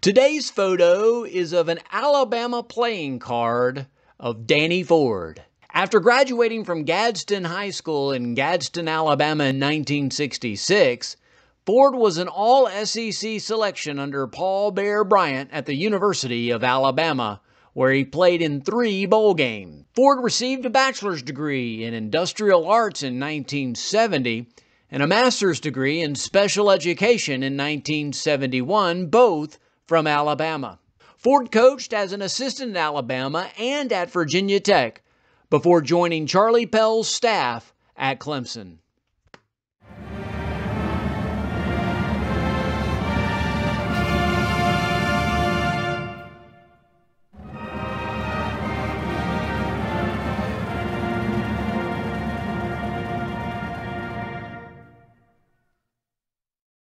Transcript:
Today's photo is of an Alabama playing card of Danny Ford. After graduating from Gadsden High School in Gadsden, Alabama in 1966, Ford was an all SEC selection under Paul Bear Bryant at the University of Alabama, where he played in three bowl games. Ford received a bachelor's degree in industrial arts in 1970 and a master's degree in special education in 1971, both from Alabama. Ford coached as an assistant at Alabama and at Virginia Tech before joining Charley Pell's staff at Clemson.